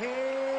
head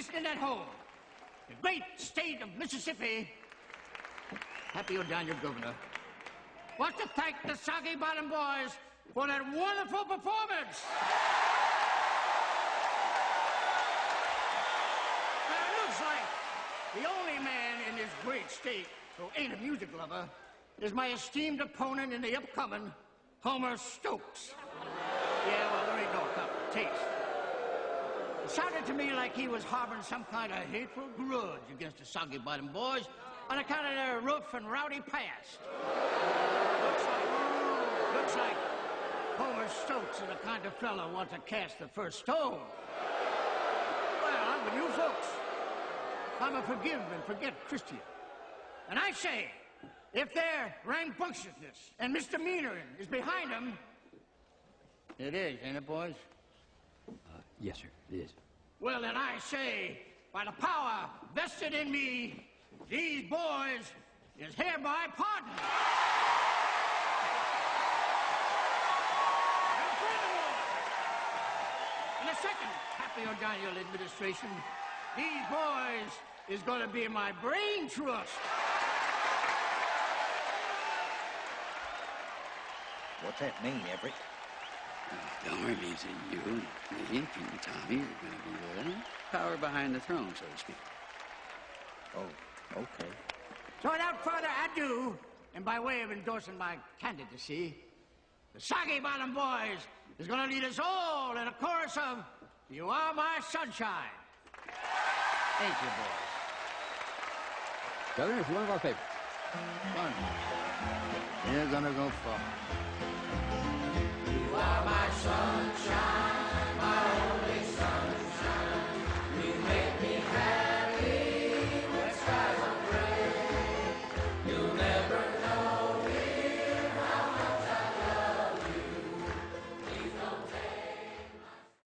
listening at home, the great state of Mississippi, Pappy your governor, wants to thank the Soggy Bottom Boys for that wonderful performance. Now, it looks like the only man in this great state who ain't a music lover is my esteemed opponent in the upcoming Homer Stokes. Yeah, well, there ain't no cup of taste. It sounded to me like he was harboring some kind of hateful grudge against the Soggy Bottom Boys on account of their rough and rowdy past. Looks like, looks like Homer Stokes is the kind of fellow wants to cast the first stone. Well, I'm with you folks. I'm a forgive and forget Christian. And I say, if their rambunctiousness and misdemeanoring is behind them, it is, ain't it, boys? Uh, yes, sir, it is. Well, then I say, by the power vested in me, these boys is hereby pardoned. And furthermore, in the second Pappy O'Daniel administration, these boys is going to be my brain trust. What's that mean, Everett? Darn, is it you, and me, and Tommy are going to be the power behind the throne, so to speak. Oh, okay. So without further ado, and by way of endorsing my candidacy, the Soggy Bottom Boys is going to lead us all in a chorus of You Are My Sunshine. Thank you, boys. Governor, it's one of our favorites. One. You're going to go far sun.